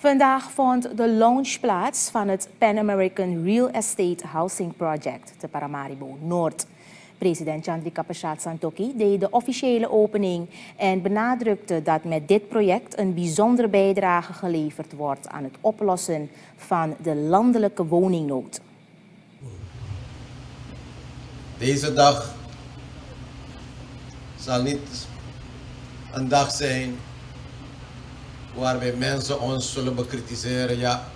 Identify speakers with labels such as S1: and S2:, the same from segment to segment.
S1: Vandaag vond de launch plaats van het Pan American Real Estate Housing Project te Paramaribo Noord. President Chandrika Prasad Santokhi deed de officiële opening en benadrukte dat met dit project een bijzondere bijdrage geleverd wordt aan het oplossen van de landelijke woningnood.
S2: Deze dag zal niet een dag zijn waarbij mensen ons zullen bekritiseren. Ja,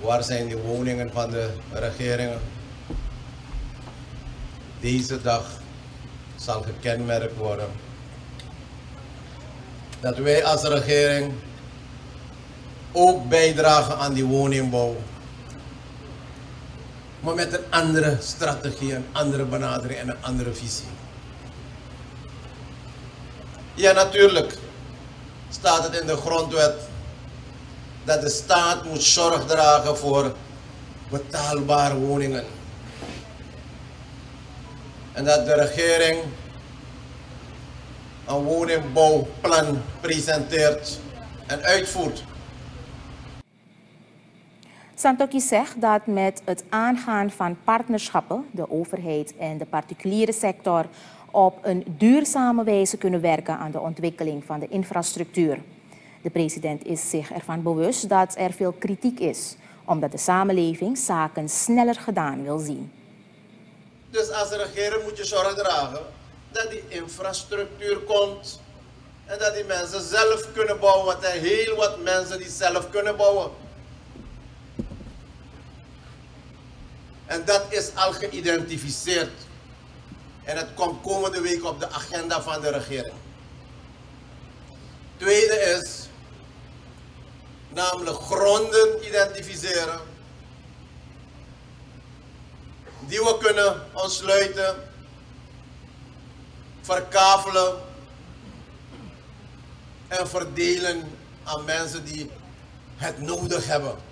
S2: waar zijn de woningen van de regeringen? Deze dag zal gekenmerkt worden dat wij als regering ook bijdragen aan die woningbouw. Maar met een andere strategie, een andere benadering en een andere visie. Ja, natuurlijk staat het in de grondwet dat de staat moet zorg dragen voor betaalbare woningen. En dat de regering een woningbouwplan presenteert en uitvoert.
S1: Santoki zegt dat met het aangaan van partnerschappen, de overheid en de particuliere sector op een duurzame wijze kunnen werken aan de ontwikkeling van de infrastructuur. De president is zich ervan bewust dat er veel kritiek is, omdat de samenleving zaken sneller gedaan wil zien.
S2: Dus als regering moet je zorg dragen dat die infrastructuur komt en dat die mensen zelf kunnen bouwen, want er zijn heel wat mensen die zelf kunnen bouwen. En dat is al geïdentificeerd. En het komt komende week op de agenda van de regering. Tweede is namelijk gronden identificeren die we kunnen ontsluiten, verkavelen en verdelen aan mensen die het nodig hebben.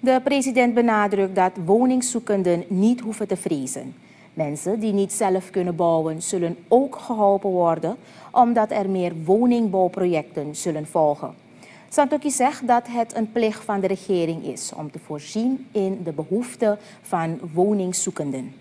S1: De president benadrukt dat woningzoekenden niet hoeven te vrezen. Mensen die niet zelf kunnen bouwen zullen ook geholpen worden omdat er meer woningbouwprojecten zullen volgen. Santoki zegt dat het een plicht van de regering is om te voorzien in de behoeften van woningzoekenden.